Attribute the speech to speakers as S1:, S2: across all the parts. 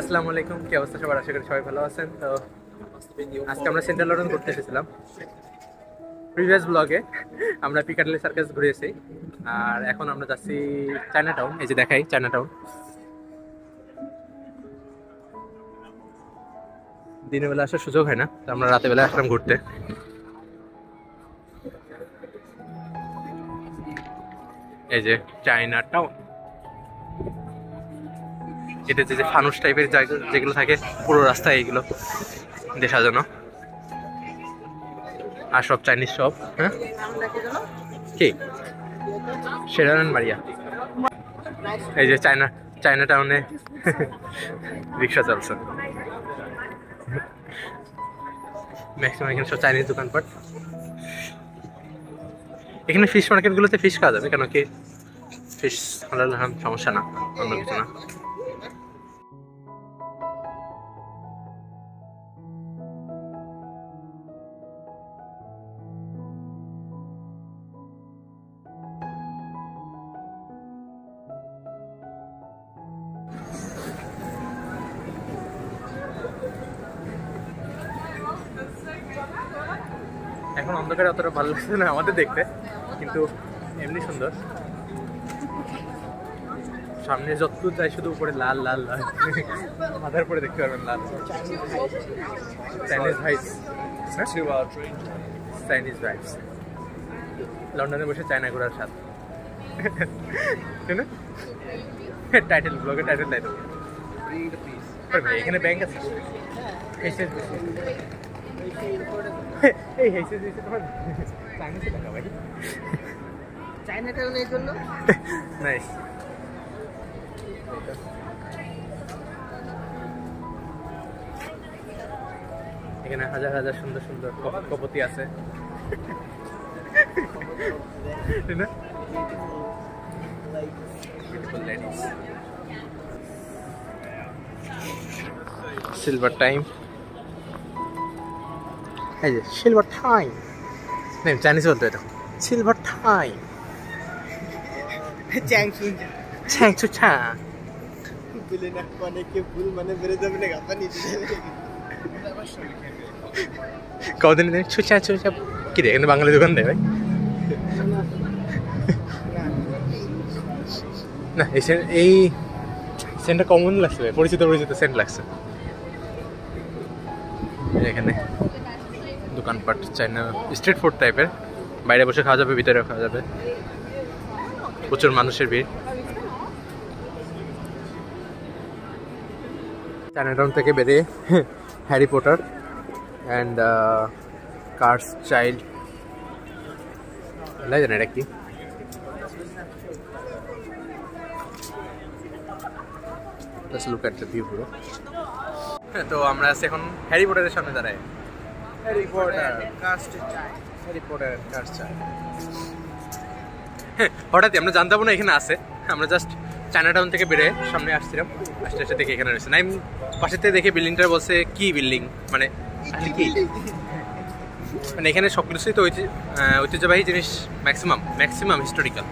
S1: আসসালামু আলাইকুম, কি অবস্থা সবার? আশা করি সবাই ভালো আছেন। তো আজকে আমরা সেন্ট্রাল লন্ডন ঘুরতে এসেছিলাম। প্রিভিয়াস ব্লগে আমরা পিকাডলি সার্কাস ঘুরেছি। আর এখন আমরা যাচ্ছি চায়না টাউন এই যে দেখাই চায়না টাউন দিনের বেলা আসার সুযোগ হয় না, তো আমরা রাতের বেলা আসলাম ঘুরতে। এই যে চায়না টাউন এটা যে ফানুস টাইপের যেগুলো থাকে, পুরো রাস্তায় এইগুলো দিয়ে সাজানো। আর সব চাইনিজ সব হ্যাঁ? কি? শেরান মারিয়া। এই যে চায়না চায়না টাউনে রিক্সা চলছে। ম্যাক্সিমাম এখানে সব চাইনিজ দোকানপাট। এখানে ফিশ মার্কেটগুলোতে ফিশ খাওয়া যাবে, কেন কি? ফিশ সমস্যা না, অন্য কিছু না। এখন অন্ধকারে অতটা ভালো লাগছে না আমাদের দেখতে কিন্তু এমনি সুন্দর। সামনে যতদূর যাই শুধু উপরে লাল লাল লাল। মাথার উপরে দেখতে পারবেন লাল। চাইনিজ ভাইস চাইনিজ ভাইস লন্ডনে বসে চায়না ঘোরার স্বাদ। টাইটেল ব্লগে টাইটেল ভাই এখানে ব্যাংক আছে। এখানে হাজার হাজার সুন্দর সুন্দর কপ- কপতি আছে। তাই না? এই যে সিলভার টাইম নেই চাইনিজ বলতো এটা। সিলভার ছু
S2: না অনেকে ভুল মানে বেড়ে যাবে না গাপা নিতে
S1: কদিন দিন ছুচা ছুচা কি রে কিন্তু বাঙালি দোকান দেয় ভাই? না এই সেন্ট এই সেন্টটা কমন লাগছে ভাই পরিচিত পরিচিত সেন্ট লাগছে। এখানে। দোকানপাট চাইনা স্ট্রিট ফুড টাইপের বাইরে বসে খাওয়া যাবে, ভিতরে খাওয়া যাবে। প্রচুর মানুষের ভিড়। চায়না টাউন থেকে বেরিয়ে Harry Potter and cursed child লাগে না এটা কি। The view, bro. তো আমরা আছি এখন হ্যারি পটারের সামনে দাঁড়াই চাইল্ড হঠাৎই আমরা জানতাম না এখানে আছে। আমরা জাস্ট চায়না টাউন থেকে বেরে সামনে আসছিলাম। আসতে আসতে দেখে এখানে রয়েছে। নাইম থেকে দেখে বিল্ডিংটা বলছে কি বিল্ডিং মানে কি? মানে এখানে সব কিছুই তো ঐতি- ঐতিহ্যবাহী জিনিস maximum maximum historical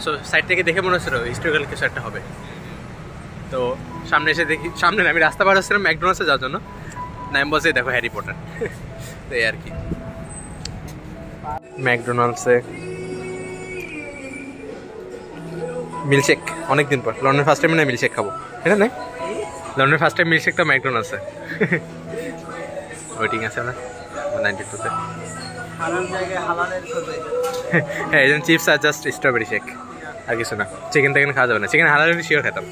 S1: so side থেকে দেখে মনে হচ্ছিল হিস্টোরিক্যাল কিছু একটা হবে। তো সামনে এসে দেখি সামনে আমি রাস্তা পার হচ্ছিলাম ম্যাকডোনাল্ডসে যাওয়ার জন্য। নাইম বলছে দেখো হ্যারি পটার তো এই আর কি। ম্যাকডোনাল্ডসে মিল্কশেক অনেকদিন পর। লন্ডন ফার্স্ট টাইম না মিল্কশেক খাব? এটা না লন্ডন ফার্স্ট টাইম মিল্কশেক তো ম্যাকডোনাল্ডসে। ওয়েটিং আছে না? নাইনটি টুতে হ্যাঁ এই চিপস আর জাস্ট স্ট্রবেরি শেক আর কিছু না। চিকেন টেকেন খাওয়া যাবে না। চিকেন হালাল শিওর খেতাম।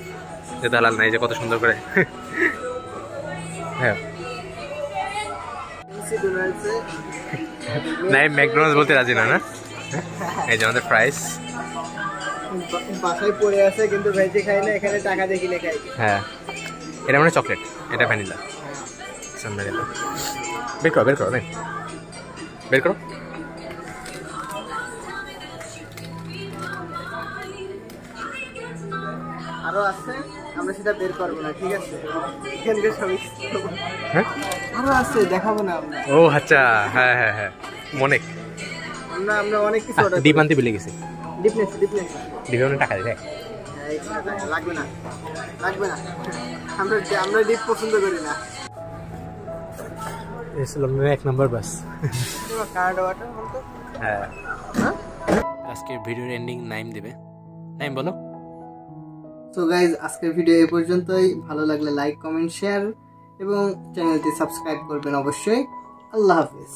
S1: যেহেতু হালাল নাই যে কত সুন্দর করে। হ্যাঁ। নাই ম্যাকডোনাল্ডস বলতে রাজি না না? এই যে আমাদের প্রাইস
S2: বাসায় পড়ে আছে কিন্তু ভেজে খাই না এখানে টাকা দিয়ে কিনে খাই
S1: হ্যাঁ। এটা মানে চকলেট এটা ভ্যানিলা ভ্যানিলা বের করো বের করো বের। বের করো।
S2: আরও আছে? আমরা সেটা বের করব না ঠিক আছে? এখানকার সবই
S1: হ্যাঁ?
S2: আরও আছে দেখাবো না আমরা।
S1: ও আচ্ছা হ্যাঁ হ্যাঁ হ্যাঁ। মনে
S2: আমরা আমরা অনেক কিছু অর্ডার
S1: ডিপ আনতে ভুলে গেছি।
S2: ডিপনেস ডিপনেস
S1: ডিপে অনেক টাকা দেয়
S2: লাগবে না। লাগবে না। আমরা আমরা ডিপ পছন্দ করি না।
S1: এক নাম্বার বাস। হ্যাঁ।
S2: হ্যাঁ?
S1: আজকে ভিডিওর এন্ডিং নাইম দেবে। নাইম বলো।
S2: তো গাইজ আজকের ভিডিও এ পর্যন্তই। ভালো লাগলে লাইক কমেন্ট শেয়ার এবং চ্যানেলটি সাবস্ক্রাইব করবেন অবশ্যই। আল্লাহ হাফিজ।